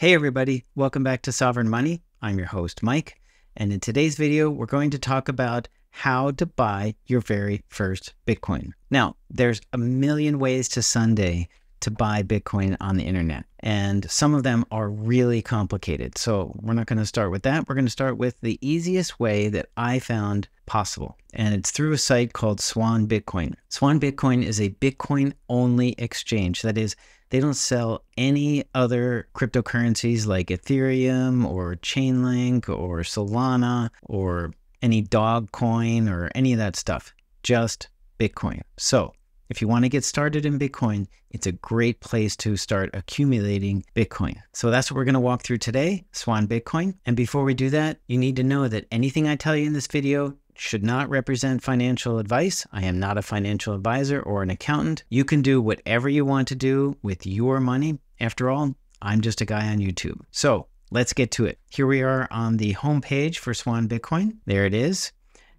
Hey everybody, welcome back to Sovereign Money. I'm your host, Mike, and in today's video, we're going to talk about how to buy your very first Bitcoin. Now, there's a million ways to Sunday to buy Bitcoin on the internet, and some of them are really complicated. So, we're not going to start with that. We're going to start with the easiest way that I found possible, and it's through a site called Swan Bitcoin. Swan Bitcoin is a Bitcoin only exchange. That is, they don't sell any other cryptocurrencies like Ethereum or Chainlink or Solana or any Dogecoin or any of that stuff. Just Bitcoin. So if you want to get started in Bitcoin, it's a great place to start accumulating Bitcoin. So that's what we're going to walk through today, Swan Bitcoin. And before we do that, you need to know that anything I tell you in this video should not represent financial advice. I am not a financial advisor or an accountant. You can do whatever you want to do with your money. After all, I'm just a guy on YouTube. So let's get to it. Here we are on the homepage for Swan Bitcoin. There it is.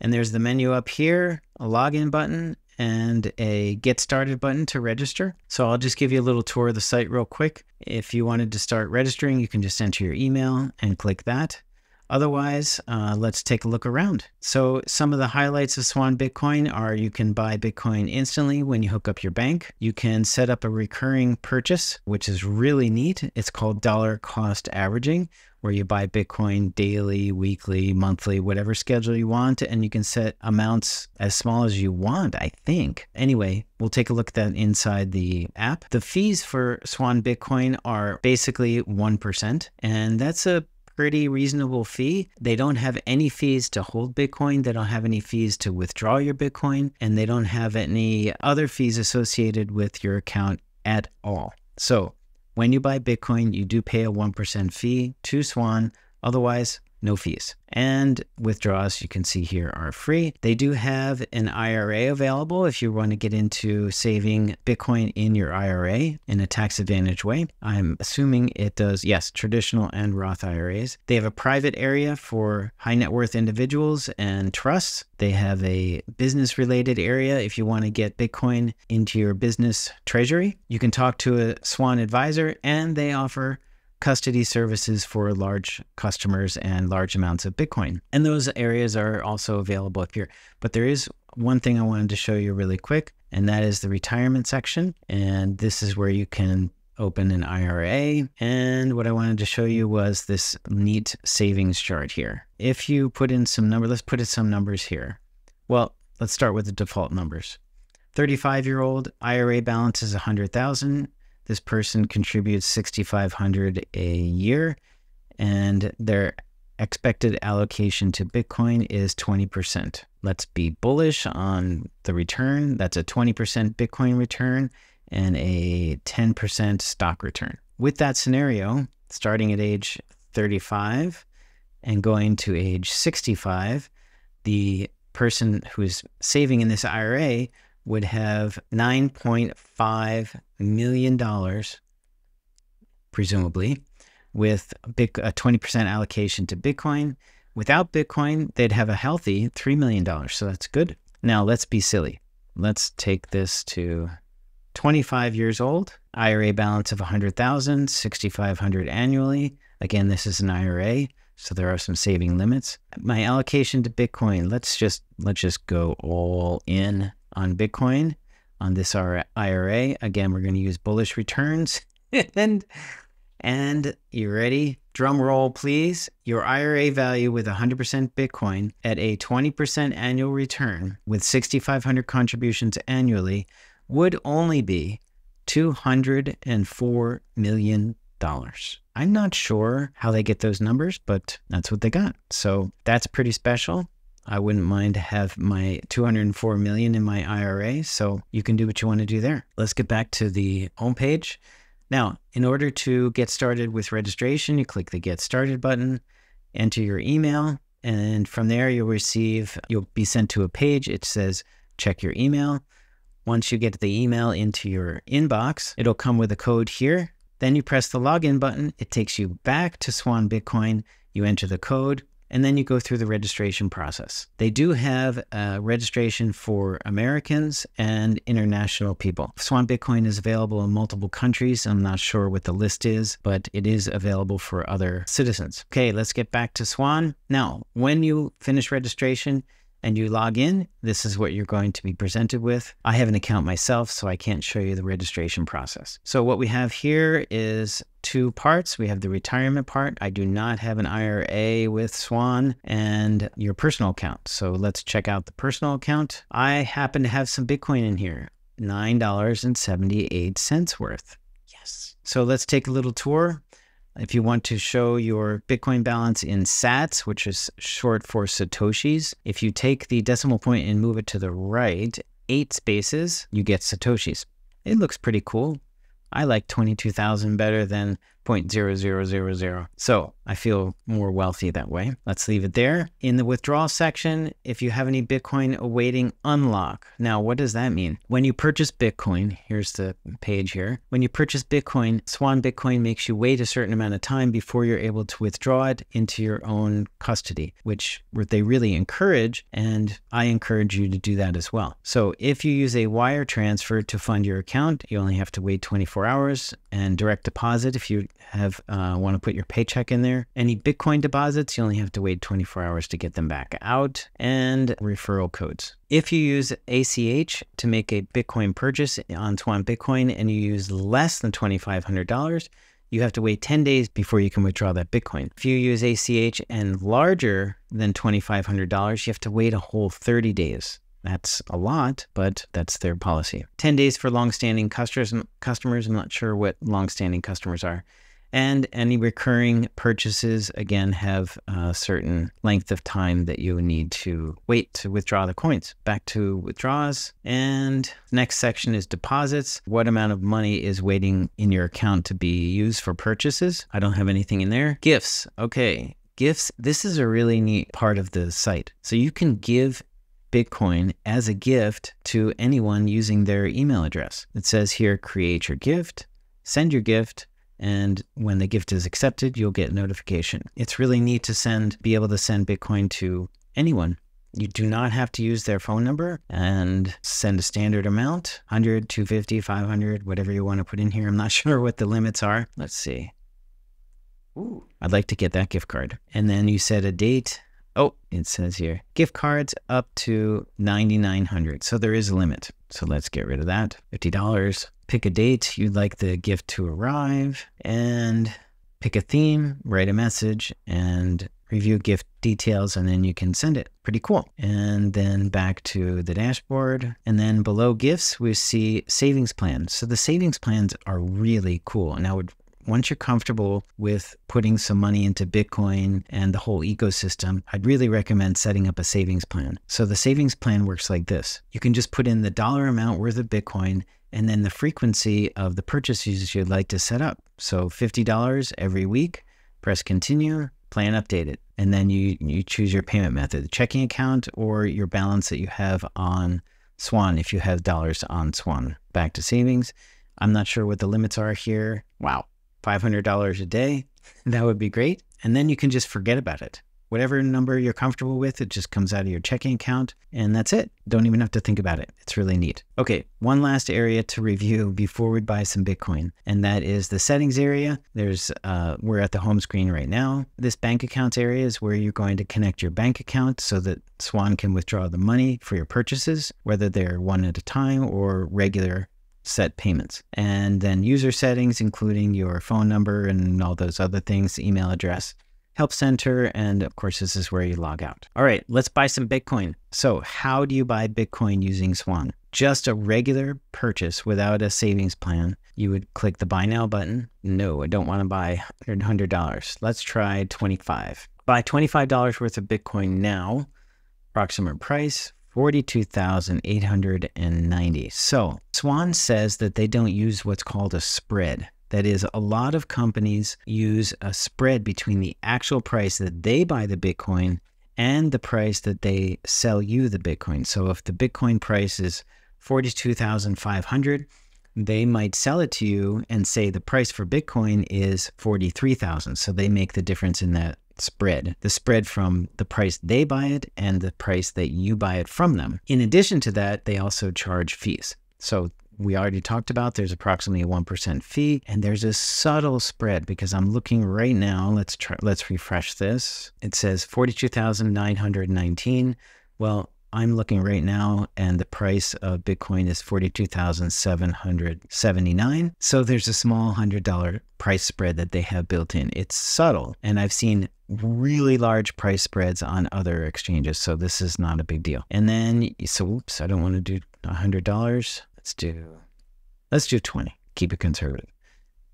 And there's the menu up here, a login button, and a get started button to register. So I'll just give you a little tour of the site real quick. If you wanted to start registering, you can just enter your email and click that. Otherwise, uh, let's take a look around. So some of the highlights of Swan Bitcoin are you can buy Bitcoin instantly when you hook up your bank. You can set up a recurring purchase, which is really neat. It's called dollar cost averaging, where you buy Bitcoin daily, weekly, monthly, whatever schedule you want, and you can set amounts as small as you want, I think. Anyway, we'll take a look at that inside the app. The fees for Swan Bitcoin are basically 1%, and that's a pretty reasonable fee. They don't have any fees to hold Bitcoin. They don't have any fees to withdraw your Bitcoin, and they don't have any other fees associated with your account at all. So when you buy Bitcoin, you do pay a 1% fee to Swan. Otherwise, no fees. And withdrawals, you can see here, are free. They do have an IRA available if you want to get into saving Bitcoin in your IRA in a tax advantage way. I'm assuming it does, yes, traditional and Roth IRAs. They have a private area for high net worth individuals and trusts. They have a business related area if you want to get Bitcoin into your business treasury. You can talk to a Swan advisor, and they offer custody services for large customers and large amounts of Bitcoin. And those areas are also available up here. But there is one thing I wanted to show you really quick, and that is the retirement section. And this is where you can open an IRA. And what I wanted to show you was this neat savings chart here. If you put in some number, let's put in some numbers here. Well, let's start with the default numbers. 35 year old IRA balance is 100,000. This person contributes 6500 a year and their expected allocation to Bitcoin is 20%. Let's be bullish on the return. That's a 20% Bitcoin return and a 10% stock return. With that scenario, starting at age 35 and going to age 65, the person who's saving in this IRA would have $9.5 million, presumably, with a 20% allocation to Bitcoin. Without Bitcoin, they'd have a healthy $3 million. So that's good. Now let's be silly. Let's take this to 25 years old, IRA balance of 100,000, 6,500 annually. Again, this is an IRA, so there are some saving limits. My allocation to Bitcoin, let's just let's just go all in on Bitcoin on this IRA. Again, we're going to use bullish returns. and and you ready? Drum roll, please. Your IRA value with 100% Bitcoin at a 20% annual return with 6,500 contributions annually would only be $204 million. I'm not sure how they get those numbers, but that's what they got. So that's pretty special. I wouldn't mind to have my 204 million in my IRA. So you can do what you want to do there. Let's get back to the homepage. Now, in order to get started with registration, you click the Get Started button, enter your email, and from there you'll receive, you'll be sent to a page. It says, check your email. Once you get the email into your inbox, it'll come with a code here. Then you press the login button. It takes you back to Swan Bitcoin. You enter the code, and then you go through the registration process. They do have a registration for Americans and international people. Swan Bitcoin is available in multiple countries. I'm not sure what the list is, but it is available for other citizens. Okay, let's get back to Swan. Now, when you finish registration, and you log in, this is what you're going to be presented with. I have an account myself, so I can't show you the registration process. So what we have here is two parts. We have the retirement part. I do not have an IRA with Swan and your personal account. So let's check out the personal account. I happen to have some Bitcoin in here, $9.78 worth. Yes. So let's take a little tour. If you want to show your Bitcoin balance in sats, which is short for Satoshis, if you take the decimal point and move it to the right, eight spaces, you get Satoshis. It looks pretty cool. I like 22,000 better than 0.0000. So I feel more wealthy that way. Let's leave it there. In the withdrawal section, if you have any Bitcoin awaiting unlock. Now, what does that mean? When you purchase Bitcoin, here's the page here. When you purchase Bitcoin, Swan Bitcoin makes you wait a certain amount of time before you're able to withdraw it into your own custody, which they really encourage. And I encourage you to do that as well. So if you use a wire transfer to fund your account, you only have to wait 24 hours and direct deposit if you have uh, want to put your paycheck in there. Any Bitcoin deposits, you only have to wait 24 hours to get them back out, and referral codes. If you use ACH to make a Bitcoin purchase on Swan Bitcoin and you use less than $2,500, you have to wait 10 days before you can withdraw that Bitcoin. If you use ACH and larger than $2,500, you have to wait a whole 30 days. That's a lot, but that's their policy. 10 days for longstanding customers. Customers, I'm not sure what longstanding customers are. And any recurring purchases, again, have a certain length of time that you need to wait to withdraw the coins. Back to withdrawals. And next section is deposits. What amount of money is waiting in your account to be used for purchases? I don't have anything in there. Gifts. Okay. Gifts. This is a really neat part of the site. So you can give Bitcoin as a gift to anyone using their email address. It says here, create your gift, send your gift, and when the gift is accepted, you'll get notification. It's really neat to send, be able to send Bitcoin to anyone. You do not have to use their phone number and send a standard amount 100, 250, 500, whatever you want to put in here. I'm not sure what the limits are. Let's see. Ooh, I'd like to get that gift card. And then you set a date. Oh, it says here gift cards up to 9900 So there is a limit. So let's get rid of that. $50 pick a date you'd like the gift to arrive, and pick a theme, write a message, and review gift details, and then you can send it. Pretty cool. And then back to the dashboard. And then below gifts, we see savings plans. So the savings plans are really cool. And I would once you're comfortable with putting some money into Bitcoin and the whole ecosystem, I'd really recommend setting up a savings plan. So the savings plan works like this. You can just put in the dollar amount worth of Bitcoin and then the frequency of the purchases you'd like to set up. So $50 every week, press continue, plan updated. And then you, you choose your payment method, the checking account or your balance that you have on Swan if you have dollars on Swan. Back to savings. I'm not sure what the limits are here. Wow, $500 a day. That would be great. And then you can just forget about it whatever number you're comfortable with, it just comes out of your checking account and that's it. Don't even have to think about it. It's really neat. Okay, one last area to review before we buy some Bitcoin, and that is the settings area. There's uh, we're at the home screen right now. This bank accounts area is where you're going to connect your bank account so that Swan can withdraw the money for your purchases, whether they're one at a time or regular set payments. And then user settings, including your phone number and all those other things, email address. Help Center, and of course, this is where you log out. All right, let's buy some Bitcoin. So, how do you buy Bitcoin using Swan? Just a regular purchase without a savings plan. You would click the Buy Now button. No, I don't want to buy $100. Let's try 25. Buy $25 worth of Bitcoin now. Approximate price 42,890. So, Swan says that they don't use what's called a spread. That is, a lot of companies use a spread between the actual price that they buy the Bitcoin and the price that they sell you the Bitcoin. So if the Bitcoin price is 42,500, they might sell it to you and say the price for Bitcoin is 43,000. So they make the difference in that spread, the spread from the price they buy it and the price that you buy it from them. In addition to that, they also charge fees. So we already talked about there's approximately a 1% fee and there's a subtle spread because I'm looking right now let's try let's refresh this. It says 42,919 well I'm looking right now and the price of Bitcoin is 42,779 so there's a small $100 price spread that they have built in. It's subtle and I've seen really large price spreads on other exchanges so this is not a big deal. And then so oops I don't want to do $100 Let's do let's do 20. Keep it conservative.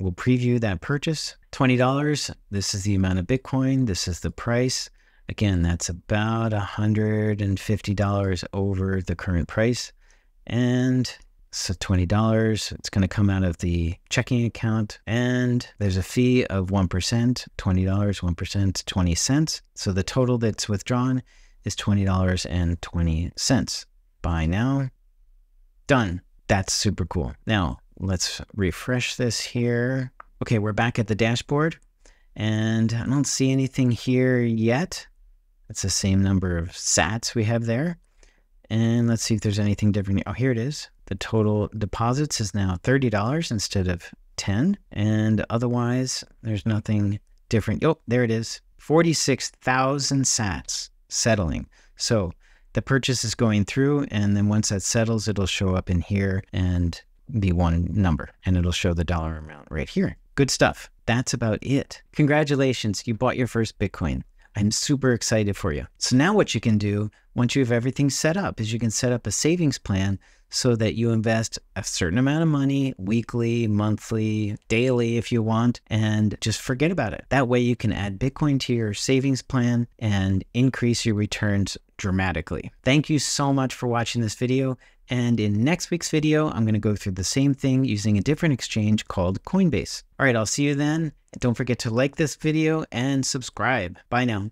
We'll preview that purchase. $20. This is the amount of Bitcoin. This is the price. Again, that's about $150 over the current price. And so $20, it's going to come out of the checking account. And there's a fee of 1%, $20, 1%, 20 cents. So the total that's withdrawn is $20.20. Buy now. Done. That's super cool. Now, let's refresh this here. Okay, we're back at the dashboard and I don't see anything here yet. It's the same number of sats we have there. And let's see if there's anything different. Oh, here it is. The total deposits is now $30 instead of 10. And otherwise, there's nothing different. Oh, there it is. 46,000 sats settling. So the purchase is going through. And then once that settles, it'll show up in here and be one number and it'll show the dollar amount right here. Good stuff. That's about it. Congratulations, you bought your first Bitcoin. I'm super excited for you. So now what you can do once you have everything set up is you can set up a savings plan so that you invest a certain amount of money weekly, monthly, daily if you want, and just forget about it. That way you can add Bitcoin to your savings plan and increase your returns dramatically. Thank you so much for watching this video. And in next week's video, I'm going to go through the same thing using a different exchange called Coinbase. All right, I'll see you then. Don't forget to like this video and subscribe. Bye now.